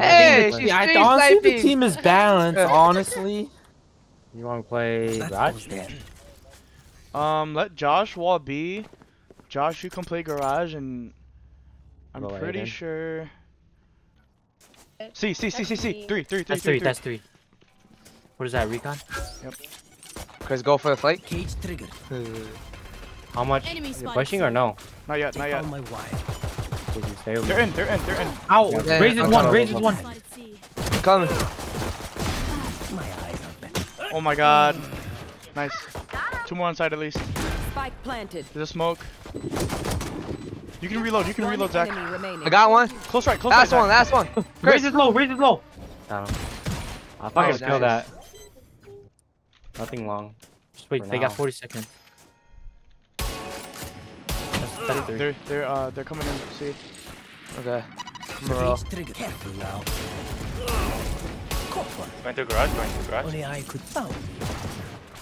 Hey, the- she's I stream honestly the team is balanced. honestly, You want to play That Raj? goes there. Um, let Josh wall B. Josh, you can play garage, and I'm Go pretty Aiden. sure. C, C, C, C, C. That's Three, three, three, That's three, three. three. That's three. What is that? Recon? Yep. Chris, go for the fight. Cage trigger. How much? Enemy You spotted pushing or no? Not yet, not Take yet. Out my wire. Did you stay They're in, they're in, they're in. Ow! Yeah, Raze I'm is one. coming. Raze is one. Spotted C. Coming. My eyes are. Oh my god. Nice. Two more on side at least. Spike planted. There's a smoke. You can reload, you can One reload, Zach. I got one. Close right, close Last right. one, last one. Raze is low. Raze is low. Oh, got him. I fucking Oh, kill that. Nothing long. just wait. For They now. got 40 seconds. That's 33. They're, they're, uh, they're coming in. See. Okay. Bro. Cage triggered. Careful now. Caught one. Going to garage, going to garage. Only I could found.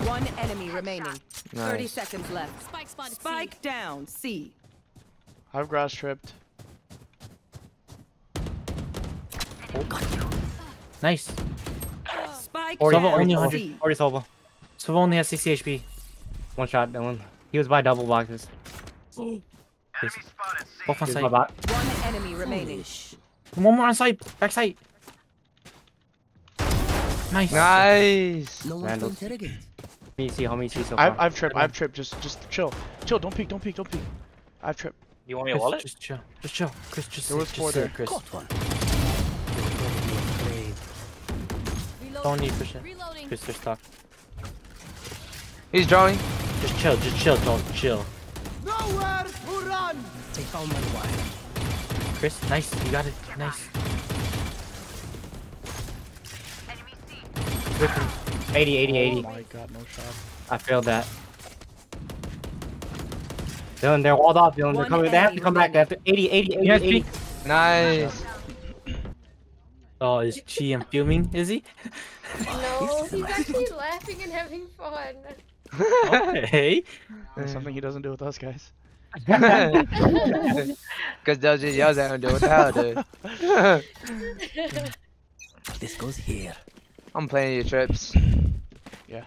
One enemy remaining. 30 seconds left. Spike spotted C. Spike down. C. I have grass tripped. Nice. Spike Forty. Sova down. only C. 100. 40 Sova. So only has 60 HP. One shot, Dylan. He was by double boxes. Both on site. by bo- One enemy remaining. One more on site. Back site. Nice. Nice. No one to interrogate. Me see how many see so I've. I've tripped, I've tripped. Just, just chill. Chill, don't peek, don't peek, don't peek. I've tripped. You want me a wallet? Just chill. Just chill. Chris, just There sit, was four there. Chris. Caught one. Don't need push it. Reloading. Chris, they're stuck. He's drawing. Just chill. Just chill. Don't chill. Take out my wire. Chris, nice. You got it. Nice. Whip him. 80, 80, 80. Oh my god, no shot. I failed that. Dylan, they're walled off, Dylan. They're One coming. They have to come back. They have to 80, 80, 80, Yes, 80. Nice. Oh, is Chi am fuming? Is he? No, he's actually laughing and having fun. hey. That's mm. something he doesn't do with us, guys. Cause they'll just yell at him, dude. What the hell, dude? This goes here. I'm playing your trips. Yeah.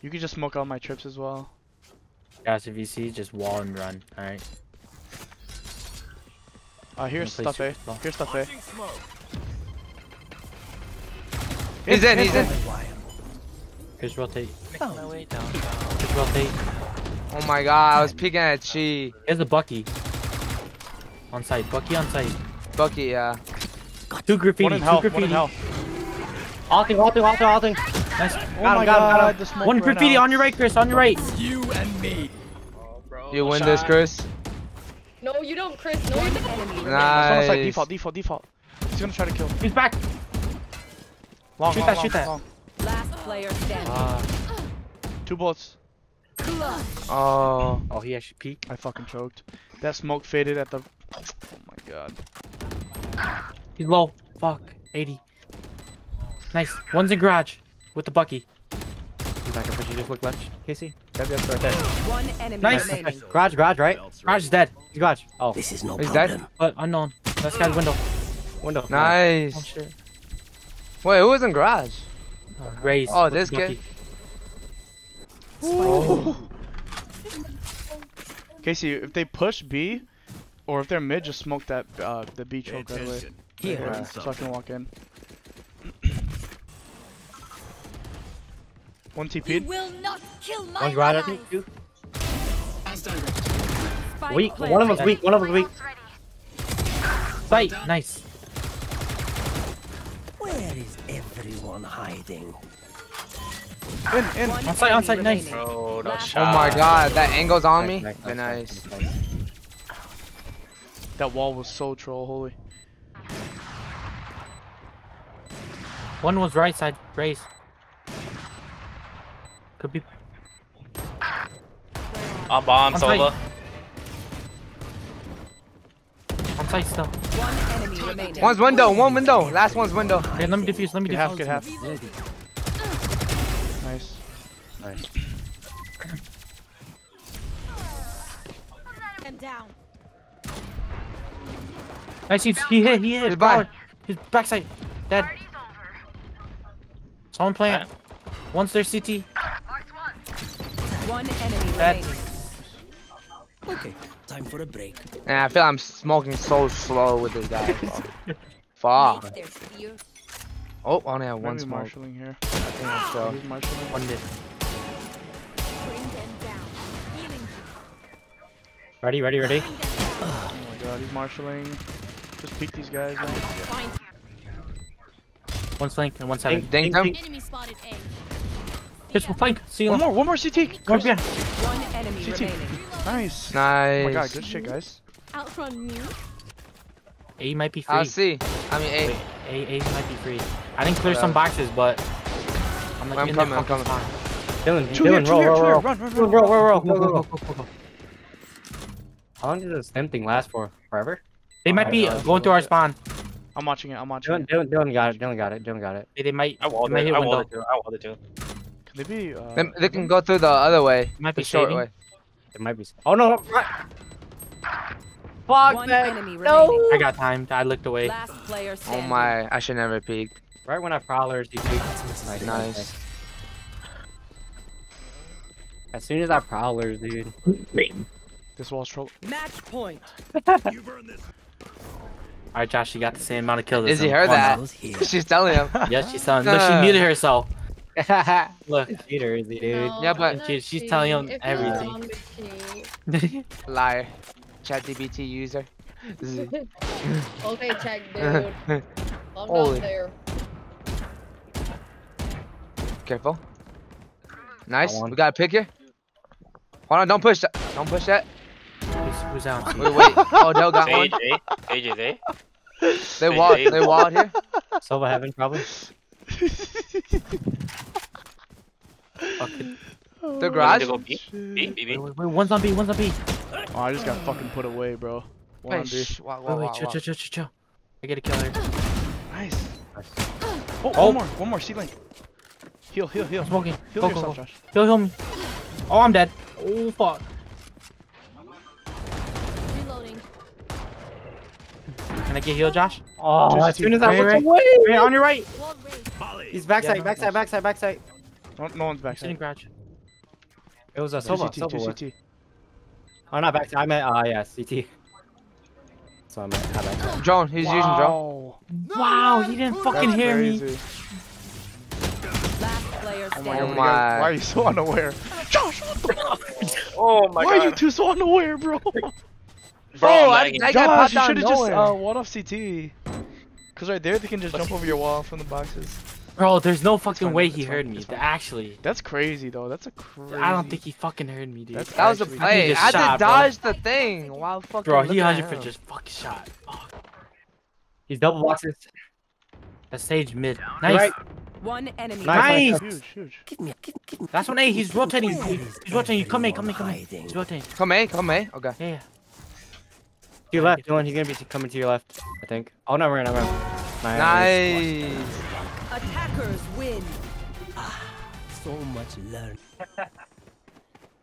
You can just smoke all my trips as well. Guys, if you see, just wall and run. All right. Uh, here's Gonna stuff A. Eh. super. Here's stuff eh. A. He's in, he's in. My wire. Chris, rotate. Found. Chris, rotate. Oh my god, I was peeking at Chi. Here's the Bucky. On site. Bucky on site. Bucky, yeah. Two graffiti. One in two hell, graffiti. one in hell. Alting, alting, alting, alting. Nice. Oh Got him, my got him, got god, him. One graffiti out. on your right, Chris. On your right. You and me. You win this, Chris. No, you don't, Chris. No, you don't. Enemy remaining. Like Nice. default, default, default. He's gonna try to kill. He's back. Long, Shoot long, that, long, shoot that. Last player standing. Ah. Two bullets. Oh. oh, he actually peeked. I fucking choked. That smoke faded at the. Oh my god. He's low. Fuck. 80. Nice. One's in garage with the Bucky. He's back up, but you just look left. Casey? Yep, yep, right there. One enemy Nice. remaining. Garage, garage, right? Garage is dead. He's garage. Oh, This is no He's dead? problem. But unknown. This guy's window. window. Oh Nice. shit. Wait, who was in garage? Uh, Raze. Oh, this the kid. Bucky. Casey, if they push B, or if they're mid, just smoke that uh, the B choke right away. Here. Yeah, so I can walk in. One TP'd. will not kill my One's garage, I ally. think, Weak. One of them's weak. One of them's weak. Site. Nice. Where is everyone hiding? In, in. On site, on site, nice. remaining. Bro, no Last shot. Oh my god, that angle's on me. Nice, Very nice, nice. nice, nice. That wall was so troll, holy. One was right side. Raze. Could be. On bomb, On site. On site still. One enemy remaining. One's window, one window. Last one's window. Okay, let me defuse. Let me Get half, defuse. get half. Ready. Nice. Nice. And down. Nice. He, he hit. He hit. He's by. His backside. Dead. Someone plant. Once there's CT. One enemy Dead. remaining. Okay, time for a break. And I feel I'm smoking so slow with this guy. Fuck. Oh, I only have one Maybe smoke. marshalling here. I think I'm so. Marshalling. One did. Ready, ready, ready. Oh my god, he's marshalling. Just beat these guys. Man. One flank and one seven. Ding them. Enemy spotted A. Here's one flank. See One more, one more CT. One behind. One enemy CT. remaining. Nice. Nice. Oh my god, good shit, guys. Outrun me. A might be free. I'll see. I mean, Wait. A, A might be free. I didn't clear some boxes, but I'm like I'm in coming, the I'm fucking coming. spot. Dylan, Two here, Dylan, two roll, here, roll, two here. roll. Run, run, Roll, run. roll, roll, roll, Go, go, go, go, go, go. go, go, go. How long does this stem thing last for? Forever? They might be Alright, going through our spawn. I'm watching it, I'm watching Dylan, it. Dylan, Dylan got it. Dylan got it. Dylan got it. They, they might. I They walled might it. I window. walled it too. I walled it too. Can they be, uh... They, they can go through the other way. Might be The short saving. way. It might be. Oh no! no. Fuck One that! enemy remaining. I got time. I looked away. Last player Oh my, I should never peek. Right when I prowlers, you peek. Nice. Nice. As soon as I prowlers, dude. This wall's trouble. Match point. You've earned this. Alright, Josh, you got the same amount of kills. Is he him. heard that. She's telling him. now. Yes, she's telling. Look, she muted herself. Look. Cheater, is he, dude? No, Yeah, but- She- she's cheat. telling him If everything. want to cheat. Liar. ChatGPT user. Okay, check, dude. I'm Holy. not there. Careful. Nice. We got a pick here. Hold on, don't push that. Don't push that. Who's, who's out? Wait, wait. Oh, Dell got one. Sage, A. Sage is A. They walled. They walled here. Silva Heaven, probably. Fucking- oh, The You garage. want me to go B? B, B, B. Wait, wait, wait, one's on B, one's on B. Oh, I just got fucking put away, bro. One on B. shh. Wow, Wait, wow, wait, wow, chill, wow. chill, chill, chill, chill. I get a kill here. Nice. Oh, Oh. one more, one more, C-link. Heal, heal, heal. I'm smoking. Heal Go, go, go. Josh. Heal, heal me. Oh, I'm dead. Oh, fuck. Can I get healed, Josh? Oh, Just as soon as I Right, looked away. Right, on your right. Wall raised. Volley. He's backside, Yeah, backside, backside, backside. No, no one's backside. Sitting garage. It was a Two Silva, CT, Silva. two was. CT. Oh, not backside. I meant, uh, yeah, CT. So I meant, not backside. Drone. He's using drone. Wow. Wow, he didn't fucking That's hear me. crazy. Last player Oh my Oh you guys- my. why are you so unaware? Josh, what the Oh my god Why are you two so unaware, bro? Bro, Bro, I'm I, got Josh, popped you out should of have just uh, walled off CT. Cause right there they can just jump over your wall from the boxes. Bro, there's no fucking fine, way he fine, heard me. fine. Actually, That's crazy though. That's a crazy. I don't think he fucking heard me, dude. That's that was a actually- play. just I had shot, to bro. dodge the thing while fucking. Bro, he 100 him. just fucking shot. Fuck. He's double boxes. That stage mid. Nice. Right. One enemy. Nice. Nice. Huge, huge. Give me, give, give me. That's one A. He's rotating. There He's rotating. Come in, come in, come in. He's rotating. Come A, come A. Okay. Yeah, yeah. To your left, Dylan. He's gonna be coming to your left, I think. Oh, no, we're gonna run. Nice. Attackers win. So much learn.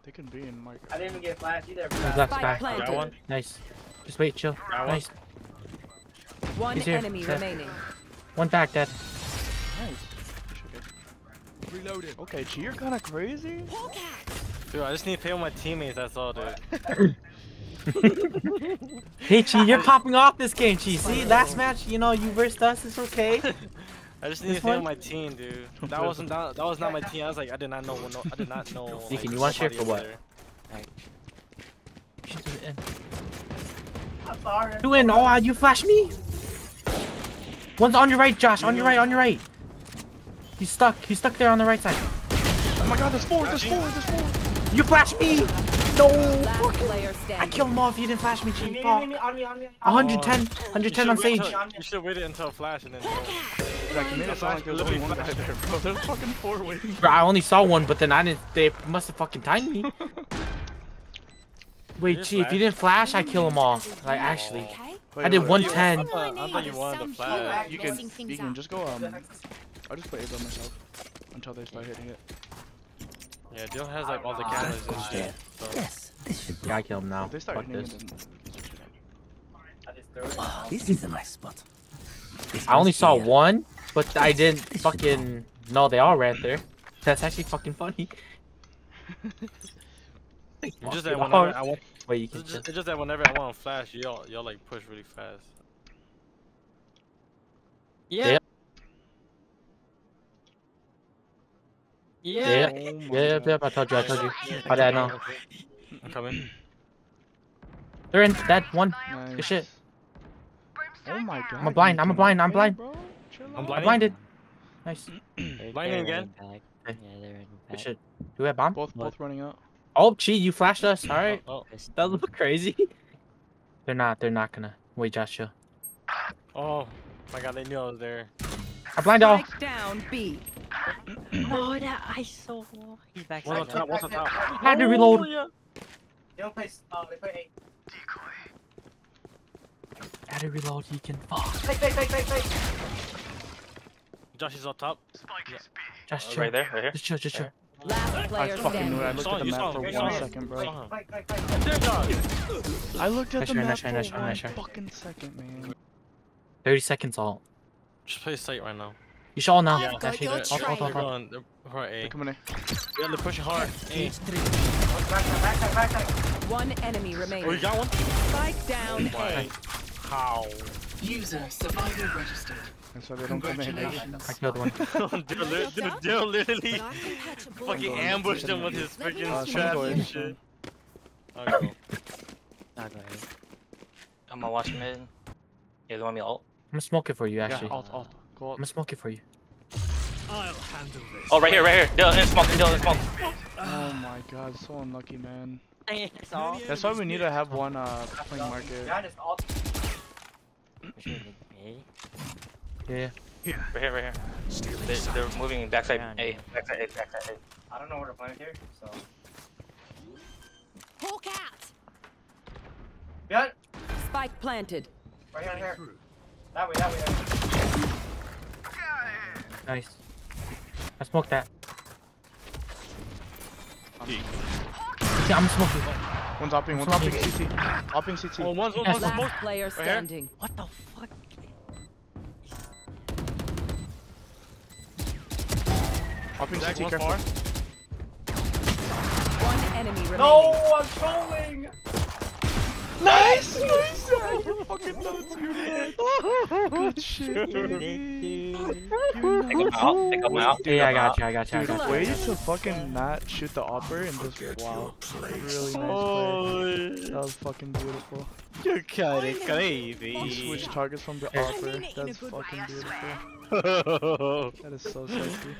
They can be in my. I didn't even get flash either. He's left back. Got one. Nice. Just wait, chill. Got one. Nice. One He's here. enemy Set. remaining. One back, dead. Nice. Reloaded. Okay, G, you're kind of crazy. Dude, I just need to play with my teammates, that's all, dude. Hey, Chi, you're popping off this game, Chi. See, last match, you know, you versed us. It's okay. I just need This to play one? with my team, dude. That wasn't that, that was not my team. I was like, I did not know. No, I did not know. Deacon, like, you wanna share nobody for over what? there. Two in. Oh, you flash me. One's on your right, Josh. On your right. On your right. He's stuck. He's stuck there on the right side. Oh my God, there's four. There's four. There's four. You flash me. No. Last I standing. killed him off. You didn't flash me, Chi. Fuck. On me, on me, on me. 110. You 110 on should wait Sage. until- You should wait until flash and then. go. Like, you it there's only one guy there, bro. Fucking four waiting. Bro, I only saw one, but then I didn't. They must have fucking timed me. Wait, Just Chi, if you didn't flash, I kill them all. Like, actually. Wait, I did 110. I thought, you wanted to flash. You can, you can just go. Um, I'll just play it by myself until they start hitting it. Yeah, Dylan has like all the cameras and shit. So. Yes, this should do. Gotta kill him now. They start Fuck this. it, then switch it up. Ah, this is a nice spot. This I only saw one, but I didn't fucking No, they all ran there. That's actually fucking funny. It's just that Oh, whenever I want, Wait, you can it's just, just, it's just that whenever I want to flash, y'all y'all like push really fast. Yeah. Yeah. Yeah, Oh yeah, yeah, God. yeah, I told you, I told you. How did I know? I'm coming. They're in that one. Nice. Good shit. Oh my god. I'm a blind, I'm a blind, I'm blind. bro. I'm out. I'm blinded. Nice. Blinding again. Okay. Yeah, they're in Good back. shit. Do we have bomb? Both both running out. Oh, gee, you flashed us. Oh, all right. Oh, oh, That look crazy. They're not. They're not gonna. Wait, Josh, chill. oh my god, they knew I was there. I blind all. Spike down B. Oh, that I saw. He's back. One on top, one on top. Had to reload. Oh, yeah. Had to reload. He can. Fuck. Josh is on top. Josh, Uh, right there, right here. Just chill. Just chill. Last I fucking knew it. I looked saw at the map for him, you one saw second, bro. There, Josh. I looked at Nice the map nice for nice one fucking second, man. Thirty seconds all. Just play sight right now. You should all know. Yeah. That shit. They're, Hold, hold, they're hold, hold. going. They're for A. They're coming in. Yeah, they're pushing hard. A. One enemy remaining. Oh, you got one? Spike down Why? A. How? And so they don't come in. I killed one. dude, li- dude, dude, literally fucking ambushed him with his Uh, freaking someone trap and shit. I'll go. Not going. I'm gonna watch mid. You guys want me to ult? I'm gonna smoke it for you, actually. I'm alt, alt. Go alt. gonna smoke it for you. I'll handle this. Oh, right here, right here. Dylan, in smoke, Dylan, in smoke. Oh my god, so unlucky, man. That's why we need to have one uh playing market. Yeah. Right here, right here. They, they're moving backside A. Backside A, backside A. I don't know where to find here, so. Hawk out. Got it. Spike planted. Right here, right here. That way, that way, that way. Nice. I smoked that. Yeah, I'm smoking. One's opping, one's opping CT. Opping CT. Oh, one's, one's, Yes. one's, Last player here. standing. What the fuck? Opping Zach, CT, one's careful. far. One enemy remaining. No, I'm trolling. Nice! Nice! You fucking nuts, you Good shit, dude. Take him out, take him out. Yeah, I got you. I got you. I Dude, got you. way to fucking not shoot the opper and just wow. Really nice play. That was fucking beautiful. You're kinda You crazy. switch targets from the opper. That's fucking beautiful. That is so sexy.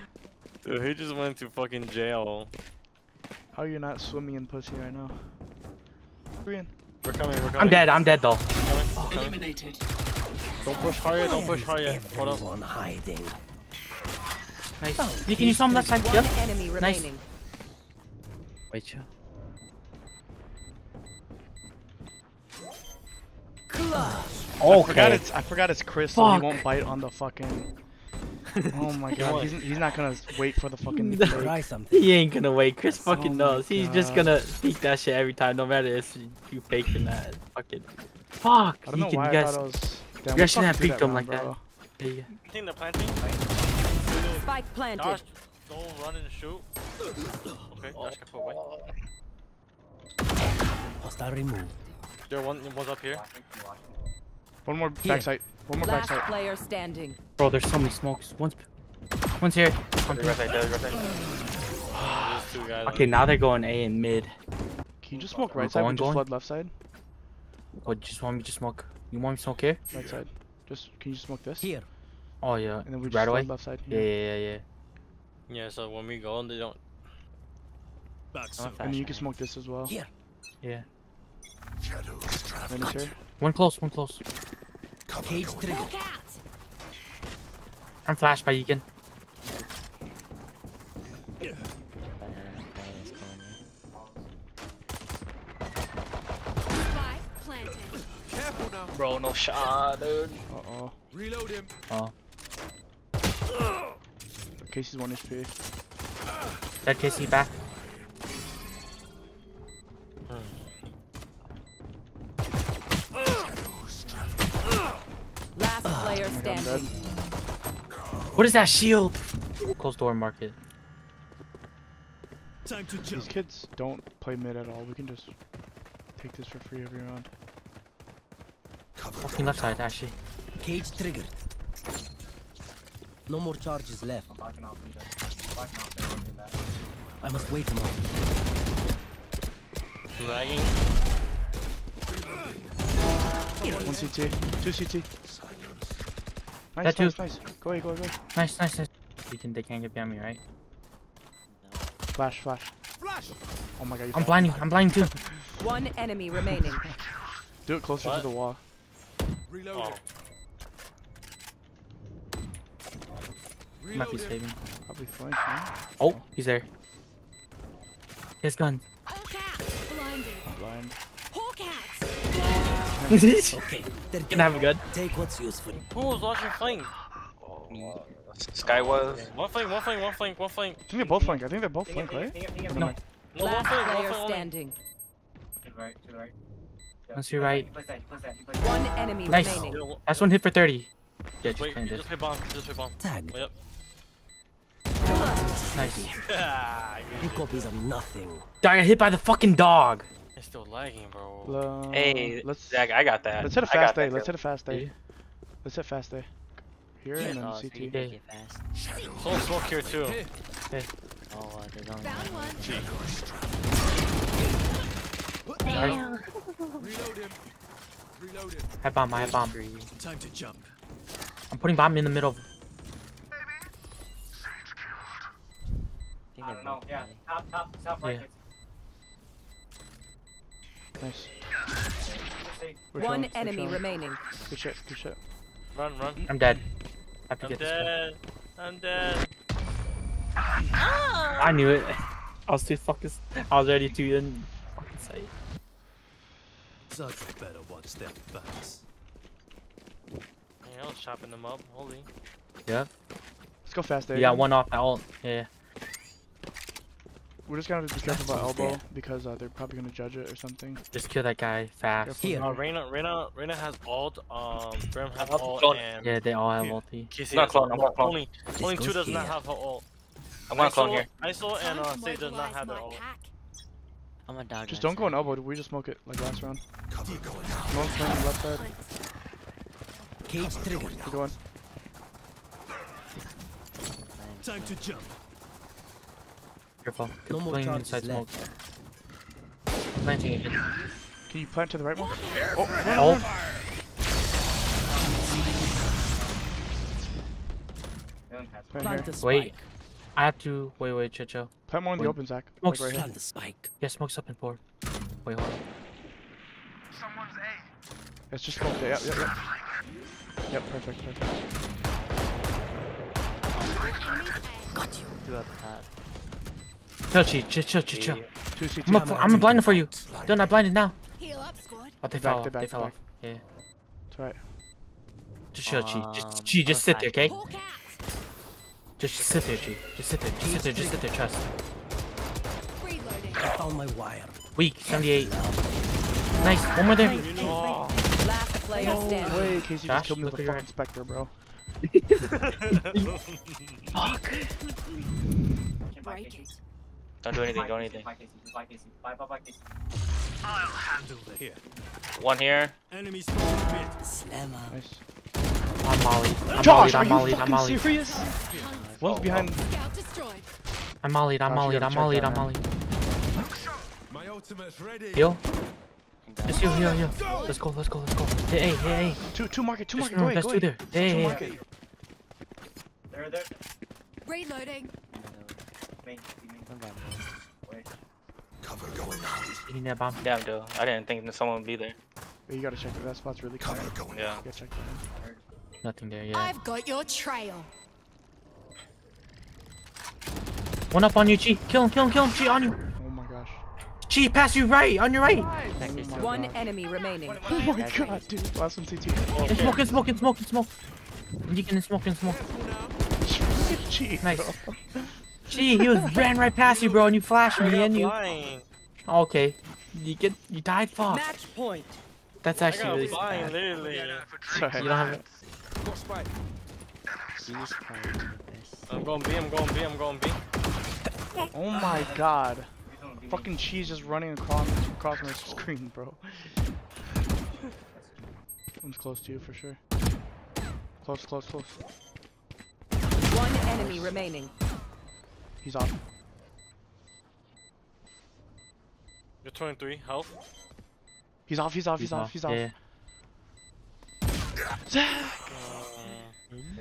Dude, he just went to fucking jail. How are you not swimming in pussy right now? Korean. We're coming, we're coming. I'm dead. I'm dead though. Coming, coming. Don't push higher, don't push higher. yet. Hold up. On hiding. Nice. Oh, you can use some left side. One Yep. enemy remaining. Wait, chill. I forgot Okay. it's I forgot it's Chris, so he won't bite on the fucking. Oh my god, he's, he's not gonna wait for the fucking. fake. Try something. He ain't gonna wait. Chris oh fucking Oh my knows. He's just gonna speak that shit every time, no matter if you faking that. Fucking. Fuck. I don't He know can, why you I guys. thought I was. Damn, you guys shouldn't have peeked him like round, that. bro. There you think they're planting. Spike planted. Josh, don't run and shoot. Okay, Josh can put away. Hostile removed. There one, one's up here. One more Here. backside. One more Last backside. player standing. Bro, there's so many smokes. One's, one's here. Right side, Dylan, right side. There's two guys. Okay, now they're going A and mid. Can you just smoke right Going, side? We just going. flood left side. Oh, just want me to smoke? You want me to smoke here? Right side. Just can you smoke this? Here. Oh yeah. And then we just right away. left side. Yeah, yeah, yeah, yeah. Yeah, so when we go, they don't. Back I'm And then you can smoke this as well. Here. Yeah. Then it's. One close, one close. Cage trigger. I'm flashed by Egan. Spike planted. Bro, no shot, dude. Uh oh. Reload him. Oh. Casey's one HP. Dead Casey back. Standing. What is that shield? Close door market. Time to These kids don't play mid at all. We can just take this for free every round. Fucking left side, actually. Cage triggered. No more charges left. I must wait a moment. Lagging. One CT, two CT. Nice, That too. nice, nice. Go away, go away, go away. Nice, nice, nice. You can, they can't get behind me, right? Flash, flash. Flash. Oh my god, you I'm fell. blinding, I'm blinding too. One enemy remaining. Do it closer What? to the wall. Reloading. Oh. Might be saving. Probably flank, man. Oh, he's there. His gun. Blind. Okay, they're Can have a good? Take what's useful. Who was watching flank? Skye was. One flank, one flank, one flank, one flank. I think they're both flank. I think they're both flank, right? Never No. mind. No, one Last flank, one player flank. only. standing. Let's see right. One enemy Nice. remaining. Yeah, Last one hit for 30. Yeah, just Wait, playing this. just play bomb, just play bomb. Tag. Yep. Nice. You copies are nothing. I got hit by the fucking dog. It's still lagging, bro. Uh, Hey, let's Zach, I got that. let's hit a I got fast that day. Let's hit a fast day. Yeah. Let's hit fast day. Here and then CT. Yeah. Someone smoke here too. Reloading. Reloading. I bomb, I bomb. Time to jump. I'm putting bomb in the middle. Yeah. Nice. We're One chilling, enemy chilling. remaining. Good shit, good shit. Run, run. I'm dead. I have to I'm get this gun. dead. I'm dead. I knew it. I was too fucking. I was ready to even fucking say. it. Such better watch their backs. Yeah, I was chopping them up. Holy. Yeah. Let's go fast day. You got one off that ult. Yeah. We're just gonna be careful about elbow because uh, they're probably gonna judge it or something. Just kill that guy fast. Careful. Uh, Reyna, Reyna, Reyna has ult. Um, Brim has I'll ult, clone. and Yeah, they all have Yeah. ulti. Casey Not clone, I'm not clone. Only, only two goes does not have her ult. I'm gonna clone ISO- here. ISO and uh, Sage does not have their ult. I'm a dog. Just don't go in elbow. We just smoke it like last round. Cover going No one's playing the left side. Cage triggered. Keep going. Time to jump. Careful. No more charges inside smoke. Planting again. Can you plant to the right more? Oh. Plant Plant here. the spike. Wait. I have to. Wait, wait, chill, chill. Plant more in the open, Zach. Smokes. Like right here. Plant the spike. Yeah, smoke's up and forward. Wait, hold on. It's just smoke there. Yep, yep, yep. Yep, perfect, perfect. Chill, chill, chill, chill, chill, chill. Two CT. I'm, a, I'm a blinder for you. Done, I blinded now. Oh, they fell they off. back, They they fell off. Yeah. It's alright. Just chill, Chi. Just, um, Chi, just sit there, okay? Just sit there, Chi. Just sit there. Just sit there. Just sit there. Trust. I found my wire. Weak. 78. Nice. One more there. Last player No standing. way, Casey Josh, just killed me look with a at your fucking Spectre, bro. Don't do anything, don't do anything. I'll handle the here. One here. Enemy spotted mid. Slammer. Nice. I'm Molly. I'm Josh, Molly. I'm you Molly. I'm fucking Molly. serious? One's behind. I'm Molly. I'm Josh, Molly. I'm check Molly. I'm man. Molly. My ultimate's ready. Heal. Just heal, heal, heal. Let's go. Let's go. Let's go. Hey, hey, hey, hey. Two, two market, two market. Go remember, ahead, there's go two ahead. there. Hey, Two hey, market. Reloading. Cover going out. You need that bomb. Damn, dude. I didn't think that someone would be there. Yeah, you gotta check that. That spot's really clear. Cover going Yeah. out. You gotta check that. Nothing there. yet. I've got your trail. One up on you, Chi. Kill him. Kill him. Kill him. Chi on you. Oh my gosh. Chi, pass you right. On your right. Oh my One God. enemy remaining. Oh my god, dude. Last one CT. And smoke and smoke and smoke and smoke. You can smoke and smoke. Gee, Nice. bro. Gee, he was ran right past you, bro, and you flashed me and you. blind. Okay. You get you died. fast. Match point. That's I actually got really blind, sad. literally. It's alright. You don't have I'm going B, I'm going B, I'm going B. Oh my god. Fucking cheese just running across across my screen, bro. One's close to you for sure. Close, close, close. One enemy remaining. He's off. You're 23, health. He's off, he's off, he's, off, he's off. Yeah. Zach.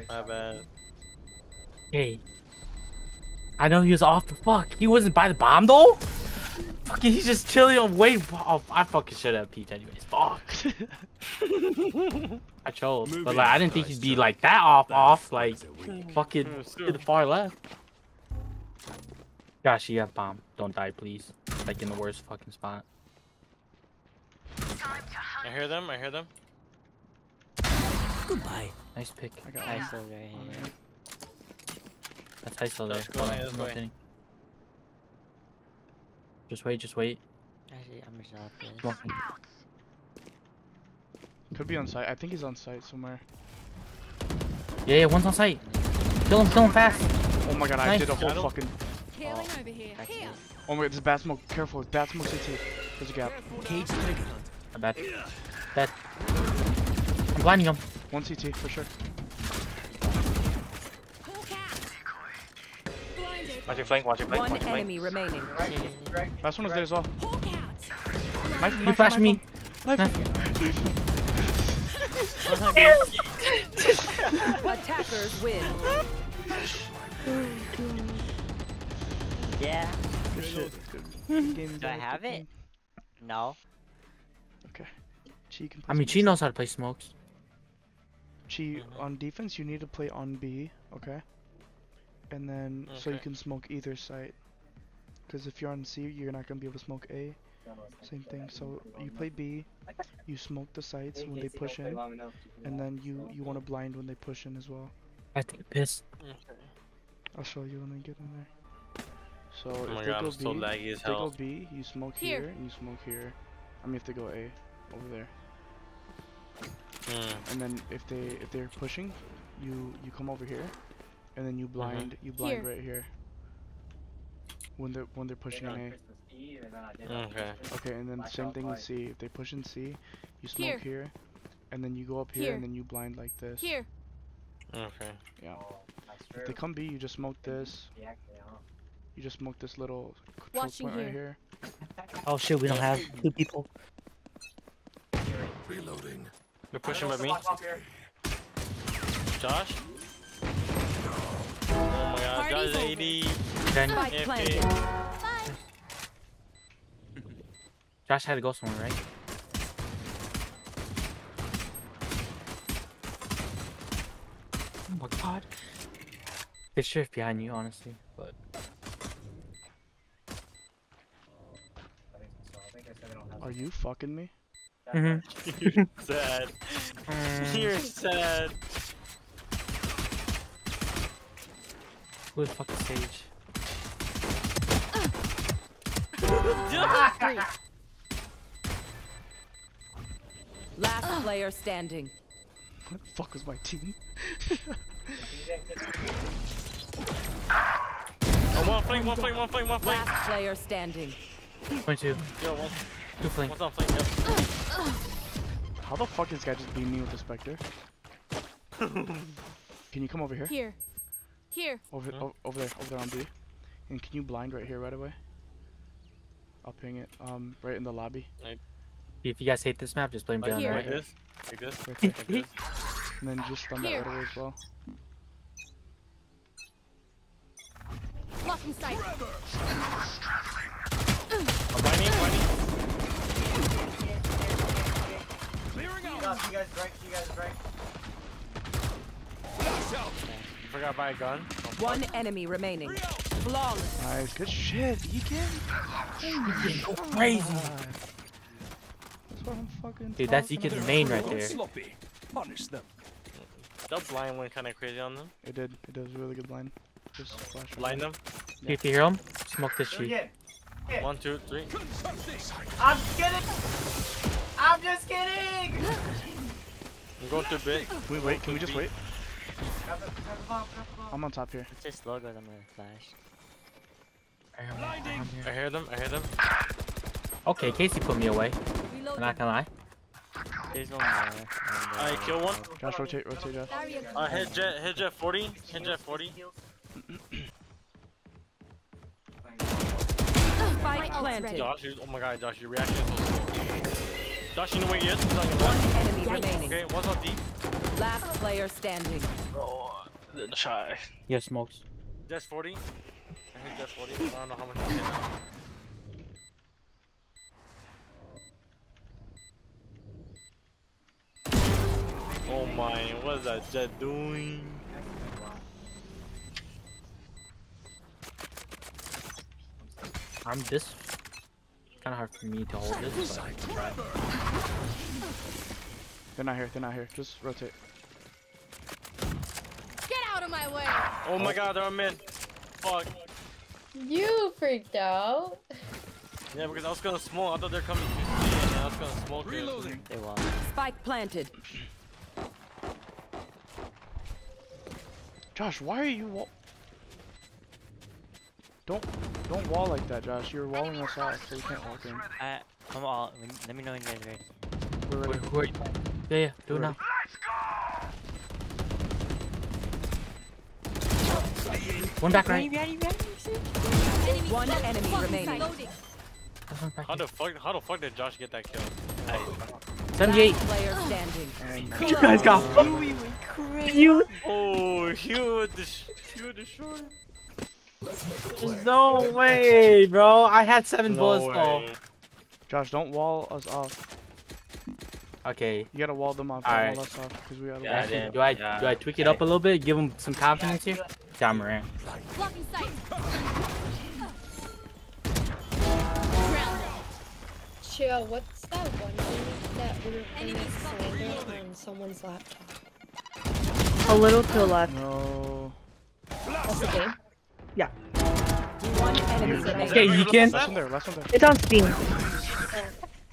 My bad. Hey. I know he was off the fuck. He wasn't by the bomb though? Fucking he's just chilling on way oh, I fucking should have peeked anyways. Fuck. I chose. But like I didn't think he'd be like that off off like fucking to the far left. Gosh, you have bomb. Don't die please. Like in the worst fucking spot. I hear them, I hear them. Goodbye. Nice pick. I got Nice one. over here. That's high still there. Let's go, Hold on, let's I'm go. Just wait, just wait. Actually, I'm just off this. Smoking. Could be on site. I think he's on site somewhere. Yeah, yeah, one's on site. Kill him, kill him fast. Oh my god, I did a whole fucking. Healing oh, over here. Here. Oh my god, there's bad smoke. Careful, bad smoke CT. There's a gap. Cage triggered. I bet. Bet. I'm blinding him. One CT for sure. Hawk out. Blinded. Watch your flank, watch your flank, One watch your flank. enemy remaining. Last one is there as well. Hawk out. Knife, He knife, flashed knife, me. Knife. Attackers win. Yeah. Good shit. Good game Do I have it? No. Okay. Chi can play I mean, some she knows how to play smokes. Chi, Mhm. on defense, you need to play on B, okay? And then, so you can smoke either site. Because if you're on C, you're not going to be able to smoke A. Same thing. So you play B, you smoke the sites when they push in, and then you, you want to blind when they push in as well. I take a piss. Okay. I'll show you when I get in there. So Oh if my they god, go I'm still B, laggy as if they go. B, you smoke Here. here, and you smoke here. I mean, if they go A, over there. Hmm. And then if they if they're pushing, you you come over here, and then you blind you blind Here. right here. When they're when they're pushing in Okay. A. Okay, Okay, and then same thing in C. If they push in C, you smoke Here. here, and then you go up here, Here. and then you blind like this. Here. Okay. Yeah. If they come B, you just smoke this. You just smoke this little control Watching point right here. here. Oh shit, we don't have two people. Reloading. They're pushing by me. Josh? Oh my god, Party's Josh 80. Then Spike AFK. planted. Bye. Josh had to go somewhere, right? Oh my god. They should behind you, honestly, but Are you fucking me? mm-hmm. You're sad. You're sad. Who the fuck is Sage? Last player standing. What the fuck was my team? Oh, one flank, one flank, one flank, one flank. Last player standing. 22. Yo, one, Two flank. one's on flank, yep. How the fuck is this guy just beat me with the Spectre? Can you come over here? Here. Here. Over, Huh? over there, over there on B. And can you blind right here right away? I'll ping it. Um, right in the lobby. If you guys hate this map, just blame Like, Dylan, Here. like this, like this, Right like this. And then just stun that Here. right away as well. Blocking sight. I'm blinding, blinding. Forgot to buy a gun. One enemy remaining. Flawless. Nice, good shit. You can. Crazy. That's what I'm fucking. Dude, that's talking Zika's about. main right there. Sloppy. Punish them. That blind went kind of crazy on them. It did. It does really good blind. Just flash. right Blind there. them. If you hear him, smoke this tree. One, two, three. I'm going through big. Can we wait? Can we just wait? I'm on top here. It's just logo, I'm gonna flash. I hear them. I hear them. Okay, Casey put me away. I'm not gonna lie. There's one more. I kill one. Josh, rotate, rotate, Josh. Uh, hit Jett. Hit Jett 40. Hit Jett 40. Josh, you, oh my god, Josh, your reaction is so slow. Josh, you know where he is? He's on your left. Enemy remaining. Okay, what's up, deep? Last player standing. Oh, the shy. Yeah, smokes. Jett's 40. I hit Jett's 40. I don't know how much I hit. Oh my, what is that Jett doing? I'm this. Kind of hard for me to hold this. But I can try. They're not here. They're not here. Just rotate. Get out of my way! Oh my god, they're mid. Fuck. You freaked out. Yeah, because I was gonna smoke. I thought they're coming to C and I was gonna smoke it. Reloading. They won. Spike planted. Josh, why are you wall? Don't, don't wall like that, Josh. You're walling us off, so we can't walk in. I, I'm all. Let me know when you guys are ready. We're ready. who are you? Yeah, yeah, do it now. One back right. One enemy remaining. How the fuck? How the fuck did Josh get that kill? 78. Player standing. You guys got you. Oh, you with the sh you the short. There's no way, bro. I had seven bullets though. Josh, don't wall us off. Okay. You gotta wall them off. Alright. Don't wall us off because we gotta. Yeah, wall I. Do I Yeah. do I tweak it up a little bit? Give them some confidence here. John Moran. Blocking. Chill, what's that one thing that we're gonna on someone's laptop? A little to the left. No. That's the game. One enemy remaining. Okay, you can. Last one there. Last one there. It's on Steam.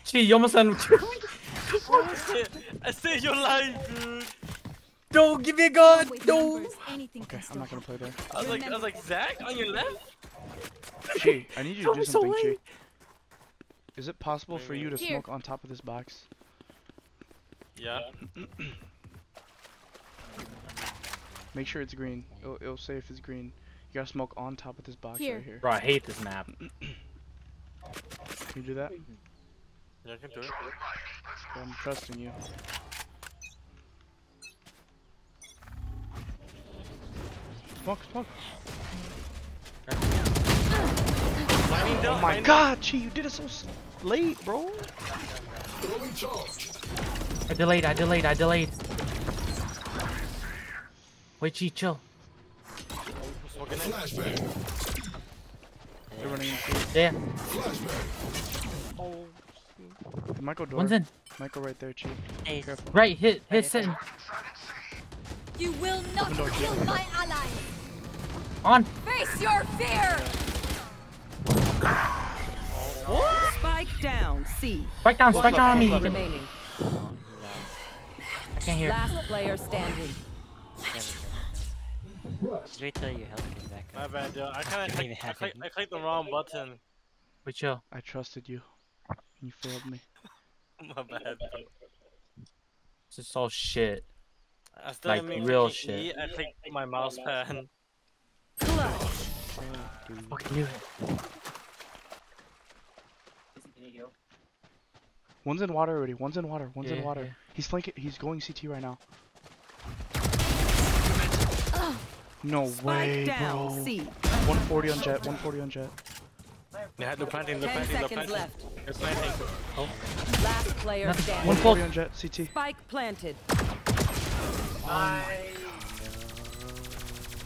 Gee, you almost done. I saved your life, dude. Don't give me a gun. No. Okay, I'm not gonna play there. I was like, I was like, Zach on your left. Chi, I need you to Don't do be so something, Chi. Is it possible for you to Here. smoke on top of this box? Yeah. Make sure it's green. It'll, it'll say if it's green. You gotta smoke on top of this box Here. right here. Bro, I hate this map. Can you do that? Yeah, I can do it. Okay, I'm trusting you. Smoke, smoke. Oh my lightning god, Chi, you did it so late, bro. I delayed. I delayed. I delayed. Wait, G, chill. Smoking it. They're running into Yeah, the Michael door. one's in. Michael right there, Chi. Hey, Careful. Right, hit, hit, sitting. You will not kill my ally! On. Face your fear! What? Spike down. C. Spike down. Spike down on me. Remaining. I can't hear. Last player standing. Just wait till your health gets back My up. bad, dude. I kind of Don't even clicked, I, have clicked. I clicked the wrong button. Wait, chill. I trusted you. You failed me. My bad. Bro. This is all shit. I still Like, didn't mean real click shit. I clicked my mouse pad. Fucking knew it. One's in water already. One's in water. One's in water. yeah. He's flanking. He's going CT right now. No way, down. bro. C. 140 on Jett. 140 on Jett. Yeah, they're planting, they're Ten planting, they're seconds planting. left. They're planting. Oh. Last player Nothing. standing. 140 on Jett. CT. Spike planted.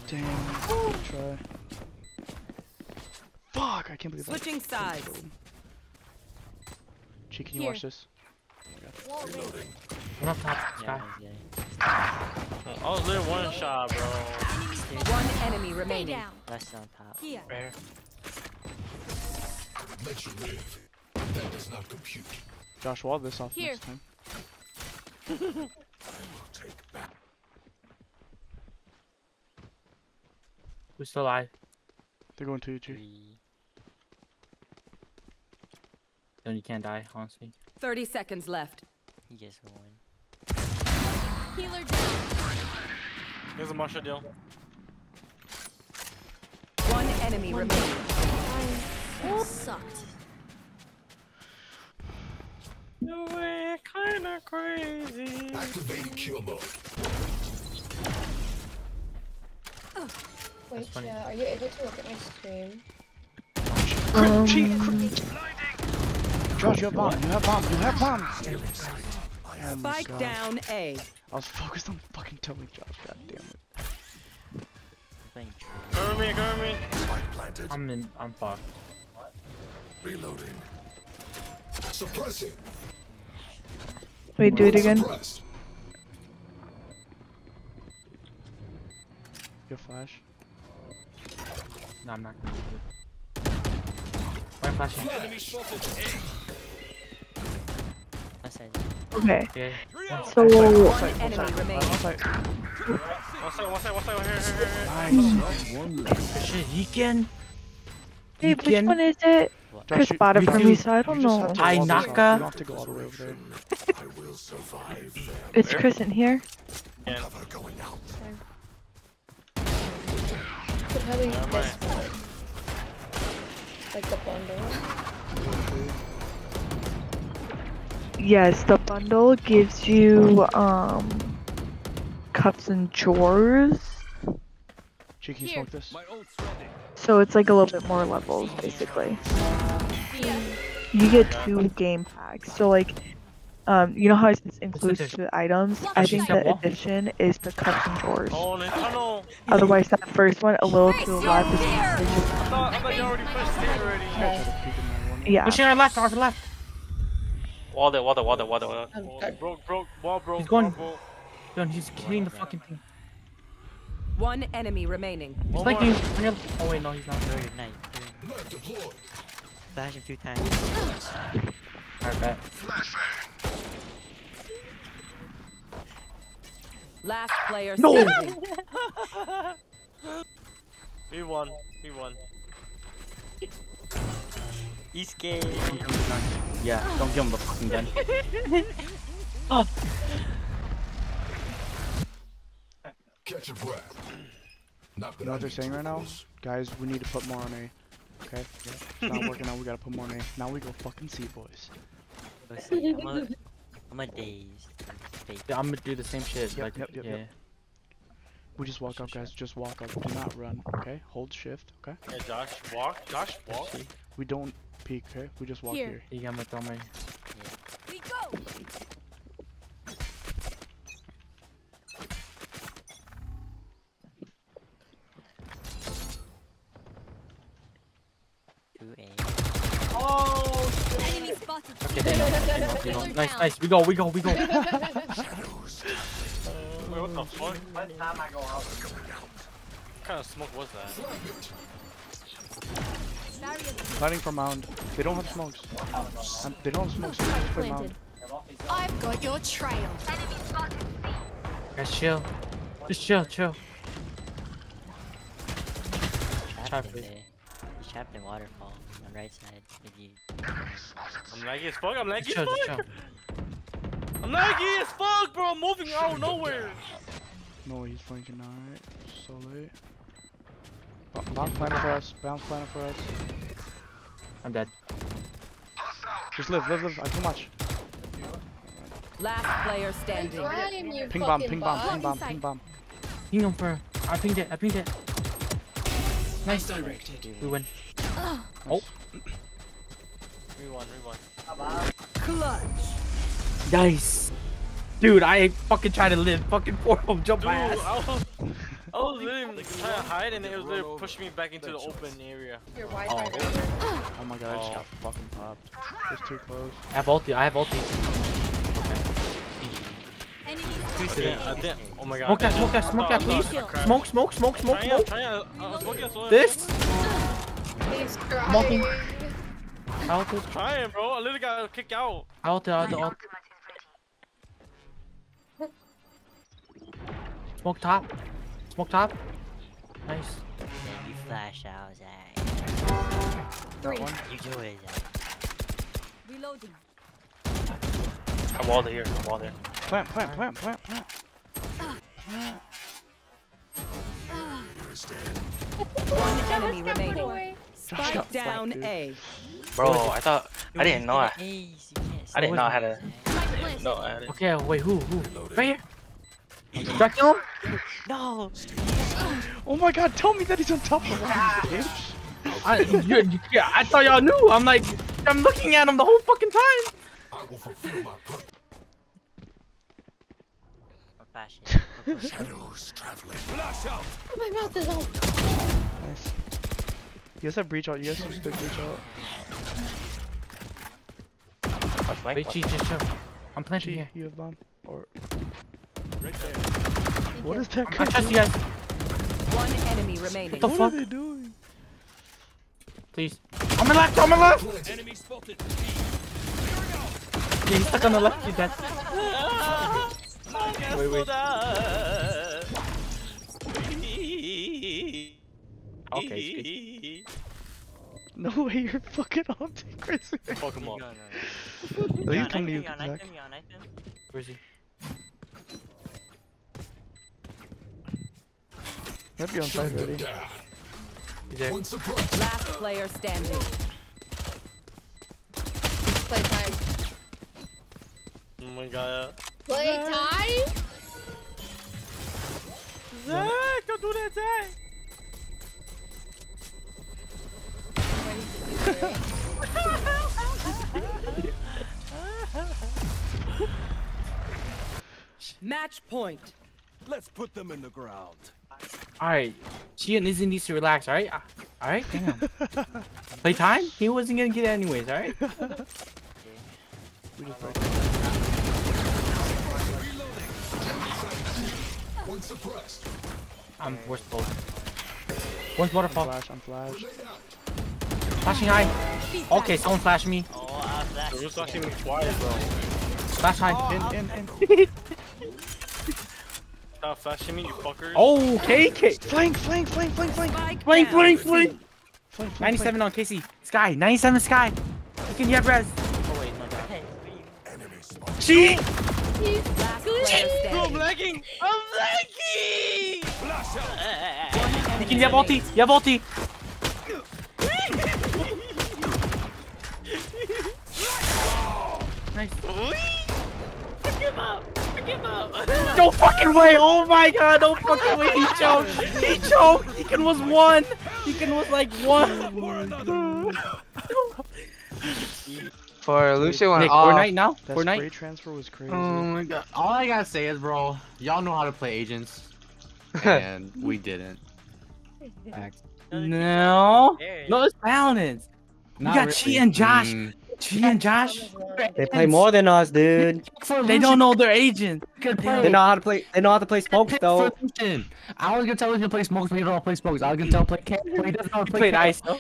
Damn. Good try. Fuck! I can't believe that. Switching sides. Chi, can you Here. watch this? One up top. Yeah, Sky. yeah. I was literally one shot, bro. One enemy remaining. down. Last on top. Here. Let you live. That does not compute. Josh, wall this off Here. next time. Who's still alive? They're going to you, G. Then you can't die, honestly. 30 seconds left. He just won. Healer down. Here's a Marshal deal. One enemy remaining. That sucked. No way, kinda crazy. Activating kill mode. Wait, funny. yeah, are you able to look at my stream? Um, Josh, you have bomb. You have bomb. You have bomb. Oh Spike God. down A. I was focused on fucking telling Josh. God damn it. Thank you. Cover me, cover me. Spike planted. I'm in. I'm fucked. Reloading. Suppressing. wait, do it again. Suppressed. Your flash. No, I'm not gonna do it. Why flashing? Okay. Yeah. So, One enemy remaining. One side, one side, one side. Here, hey, can- which one is it? Josh, Chris you- bought it you for can- me, so I don't you just know. have to I wall this off. Naka. You don't have to go all the way over there. I will survive them. Is Chris in here? Yeah. Cover going out. Could probably use this one. Like the bundle. Yes, the bundle gives you um cups and drawers. G, can you Here. smoke this? So it's like a little bit more levels, basically. You get two game packs. So like, um, you know how it includes addition? two items. I think the wall? addition is the cups and drawers. The tunnel. Otherwise, that first one a little too alive. is I thought, I thought you already pushed it already. Yeah. Pushing our left, our left. Wall there, wall there, wall there, wall there, wall there. I'm Oh, dead. broke, broke, wall broke. He's going- wall broke. He's hitting the fucking thing. One enemy remaining. He's One like more. you. Oh wait, no, he's not. Third night. Left deployed. Flash him two times. Alright, bet. Last player No! standing. We won. We won. He's scared. Yeah, don't give him the fucking gun. Catch a breath. Not that You know what they're saying right now? Guys, we need to put more on A. Okay? It's not working out, we gotta put more on A. Now we go fucking C, boys. Let's I'm a, I'm a dazed. Yeah, I'm gonna do the same shit. Yep, like, yep, yep, yeah. yep. We just walk up, guys. Just walk up. Do not run, okay? Hold shift, okay? Yeah, Josh, walk. Josh, walk. We don't peek, okay? We just walk Here. here. You got my throw. We go. Two A. Enemy spotted. Okay, they know. Nice, nice. We go, we go, we go. Wait, what the fuck? What kind of smoke was that? Planning for mound. They don't have smokes. Um, they don't have smokes, so we just play mound. I've got your trail. Guys, chill. Just chill, chill. Trapped in there. He's trapped in waterfall on right side. If you. I'm laggy as fuck. I'm laggy Just as fuck. chill. I'm laggy as fuck, bro. I'm moving out of nowhere. No, he's flanking alright. So late. Ba- Bounce planner for us. Bounce planner for us. I'm dead. Just live, live, live. I too much. Last player standing. Ryan, Ping bomb, ping bomb, ping bomb, ping bomb. Ping him for. I pinged it, I pinged it. Nice. We win. Oh. Rewind, rewind. Clutch. Nice. Dude, I fucking trying to live. Fucking portal jump Dude, my ass. Was, I was literally trying to hide and it was literally pushing me back into the open area. Your oh. Wi-Fi. Oh my god, I just Oh. got fucking popped. Just too close. I have ulti, I have ulti. Yeah, I did. Oh my god. Smoke that, smoke that, smoke that, please. thought- Smoke, smoke, smoke, smoke, Trying, smoke. trying, I was uh, smoking as well. This? He's crying. I ulted, Trying, bro. I literally got kicked out. I ulted, I ulted, I ulted. Smoke top. Smoke top. Nice. Then you flash out, Zach. That one. You do it, Zach. Reloading. I walled it here. I walled it. Plant, plant, plant, plant, plant. One enemy What's that put remaining. Spike down flanked. A. Bro, I thought I didn't know I, Ace, you can't I didn't know I had a Spike no. I had a, Okay, wait, who? Who? Right here. Dracula? No! Oh my god, tell me that he's on top of the bitch. I, you, you, yeah, I thought y'all knew. I'm like, I'm looking at him the whole fucking time. I will fulfill my purpose. Shadows traveling. My mouth is open. Nice. You guys have breach out. You guys have big breach out. Wait, G, just chill. I'm planting G, here. you have bomb. Or Right there. what is that guy trust doing? you guys. One enemy remaining. What The What fuck? are they doing? Please. On my left, on my left. Enemy spotted. Yeah, he's stuck on the left. You dead. Wait, wait. Okay, it's No way, you're fucking optic, Chris. Fuck him up. No, no, he's coming to you, knife him, yeah, knife Zach. him, yeah, knife him. Where is he? Might be on side already. Down. He's there. One surprise. Last player standing. Playtime. Oh my god. Playtime? Zach, don't do that, Zach. Match point. Let's put them in the ground. Alright. She and Izzy needs to relax, alright? Uh, Alright, damn. Playtime? He wasn't gonna get it anyways, alright? We just break. One suppressed. I'm worse both. One's I'm waterfall. flash, I'm flash. Flashing high. Okay, someone flashed me. Oh, I flashed. Dude, who's flashing me twice, bro? Flash high. In, in, in. Stop flashing me, you fuckers. Oh, KK. Flank, flank, flank, flank, flank. Spike Flank, flank, flank. Flank, flank, 97 on Casey. Skye. 97 Skye. You can have res. Oh, wait, no, no. Enemy spotted. She. He's Last lagging! I'm lagging! Flash out. You can have ulti. You have ulti. Nice. No fucking way! Oh my god! No fucking way! He choked! He choked! Deacon was one! Deacon was like one! For Lucio went Nick, off. Fortnite now? That Fortnite? spray transfer was crazy. Oh my god. All I gotta say is, bro, y'all know how to play agents. And we didn't. No. No, it's balanced. We Not got really. Chi and Josh. Mm. Chi and Josh. They play more than us, dude. They don't know their agents. They know how to play. They know how to play smokes though. Lucian. I was gonna tell him to play smokes, but he don't know how to play smokes. I was gonna tell him to play cat, but he doesn't know how to play played cat. ice. though.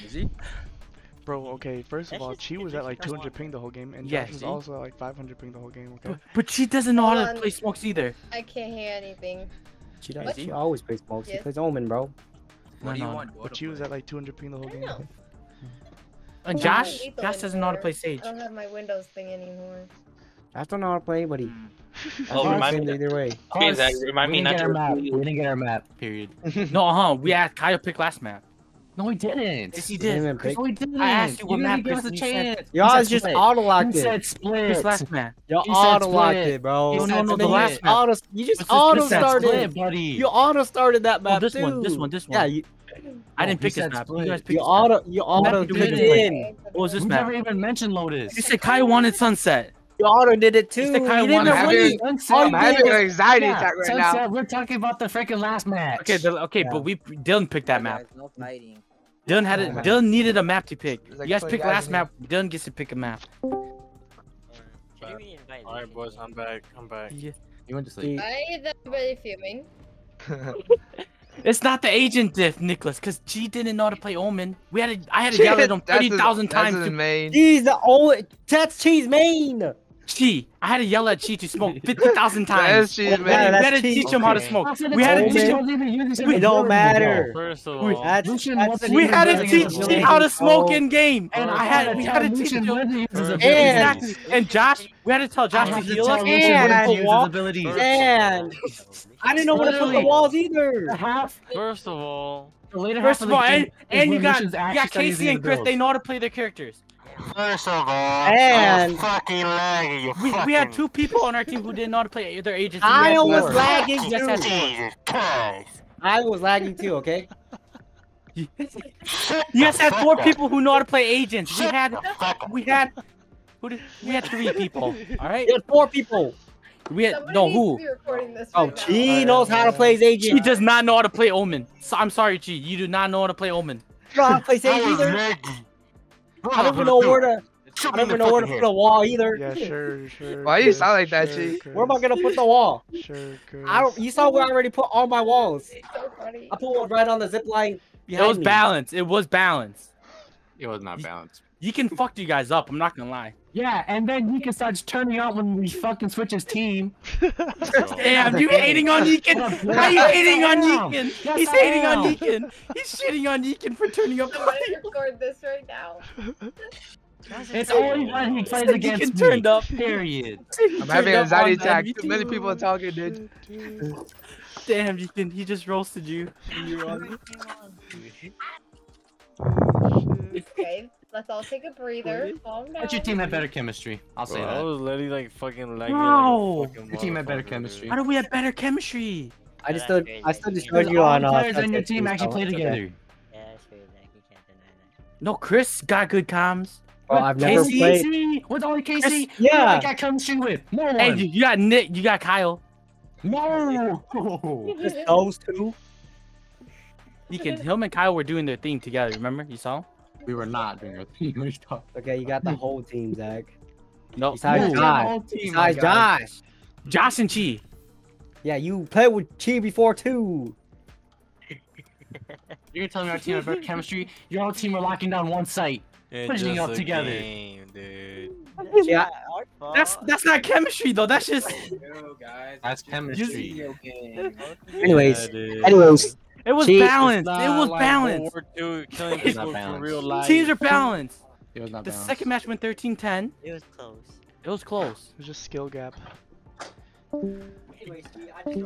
Bro, okay, first of all, shit's Chi was at like 200 ping the whole game, and Yeah, was also at like 500 ping the whole game, okay? But, but she doesn't know how to on. play smokes either. I can't hear anything. She does. She always plays smokes. She plays Omen, bro. What do you want? But she was at like 200 ping the whole I game. Know. okay? And Josh, Josh doesn't know how to play anymore. Sage. I don't have my Windows thing anymore. I don't know how to play anybody. Oh, remind me. either way. Okay, Zach, remind we me didn't not get to. our map. We didn't get our map. Period. No, uh huh. We had Kyle pick last map. No, he didn't. Yes, he Didn't did. even pick. No, we didn't. I asked you what didn't map, give us a Chris, and you said- chance. Y'all He is said just split. auto He locked said it. split. This last map. Y'all He said auto locked split. it, bro. No, He no, said no, the split. last map. Auto, you just What's this- auto this said started. Split, buddy. You auto started that map this too. one, this one, this Yeah, one. you, I didn't oh, pick this map. split. You guys picked you this auto, you auto you did it in. What was this We map? never even mentioned Lotus. You said Kai wanted Sunset. You auto did it too. said Kai You didn't wanted even Sunset. Sunset. I'm having an anxiety Yeah, attack right Sunset, now. We're talking about the freaking last match. Okay, the, okay, Yeah. but we Dylan picked that map. No fighting. Dylan had it. Oh. Dylan needed a map to pick. Like You guys playing picked last map. Dylan gets to pick a map. Should we invite Alright, boys, I'm back. I'm back. You went to sleep. Why is everybody fuming? It's not the agent diff, Nicholas, because G didn't know how to play Omen. We had to, I had to yell at him thirty thousand thirty his- thousand that's times. his To, main. He's the old. That's cheese main. Chi, I had to yell at Chi to smoke 50,000 times. Chi, man. We had to Chi. teach him how to smoke. We had to teach him. wasn't even using It don't matter. First of Wait, all, That's, that's We had to teach Chi how to smoke Oh. in game. And I I had, had we to had to teach him. when to use his And- Exactly. And Josh, we had to tell Josh to had to heal us. And- to use his abilities. And I didn't know where to put the walls either. Half, first of all, the later First half of all, the and, and you got, Lucian's you got Casey and Chris. They know how to play their characters. First of all, And- fucking lagging, you We, fucking we had two people on our team who didn't know how to play their agents. and we I had was four. lagging You guys had too. four. Jesus Christ. I was lagging too, okay? You guys had four people who know how to play agents. We had, we had, who did, we had three people. All right. There's four people. We had Somebody no needs who. to be recording this Oh, right now. knows how to play his She agent. does not know how to play Omen. So, I'm sorry, G. You do not know how to play Omen. You know play Sage either. laggy. I don't even know where to. Shoot I don't the even know where to put a wall either. Yeah, sure, sure. Why you sound like that, sure, G? Where am I gonna put the wall? Sure, Chris. I don't. You saw where I already put all my walls. So funny. I put one right on the zip line It was me. balanced. It was balanced. It was not balanced. You can fuck you guys up. I'm not gonna lie. Yeah, and then Nika starts turning out when we fucking switch his team. Damn, you hating on Yeekin? Why you hating on Yeekin? Yes, He's I hating on am. Yeekin. He's shitting on Yeekin for turning up I'm gonna record this right now. It's only when he plays Yeekin against me. turned up. Period. I'm having an anxiety on attack. Too many people are talking, dude. Damn, Yeekin, he just roasted you. Okay, let's all take a breather. Calm down. But your team had better chemistry. I'll say bro, I that. was literally like fucking lagging. No. Like fucking Your team had better chemistry. How do we have better chemistry? I just stood. I stood Because destroyed you all on. the Uh, players on your team actually play together. Yeah, that's true, Zach. You can't deny that. No, Chris got good comms. Well, I've never Casey- played. KC, with only KC, Chris- who yeah. I got chemistry with. No one. Hey, you, you got Nick, you got Kyle. no. Just those two. You can. him and Kyle were doing their thing together. Remember? You saw? We were not doing our team. What are you talking- Okay, you got the whole team, Zach. No. Besides Ooh, Josh. team, Besides. Josh. Josh and Chi. Yeah, you played with Chi before too. You're gonna tell me our team had better chemistry? Your whole team were locking down one site. It's Pushing just up together. game, dude. Yeah, That's that's not chemistry though. That's just. Guys, That's chemistry. Anyways, Yeah, anyways, It was Chi- balanced. It was like balanced. World War killing It's people not balanced. real life. Teams are balanced. It was not The balanced. second match went 13-10. It was close. It was close. It was just skill gap. anyways, I just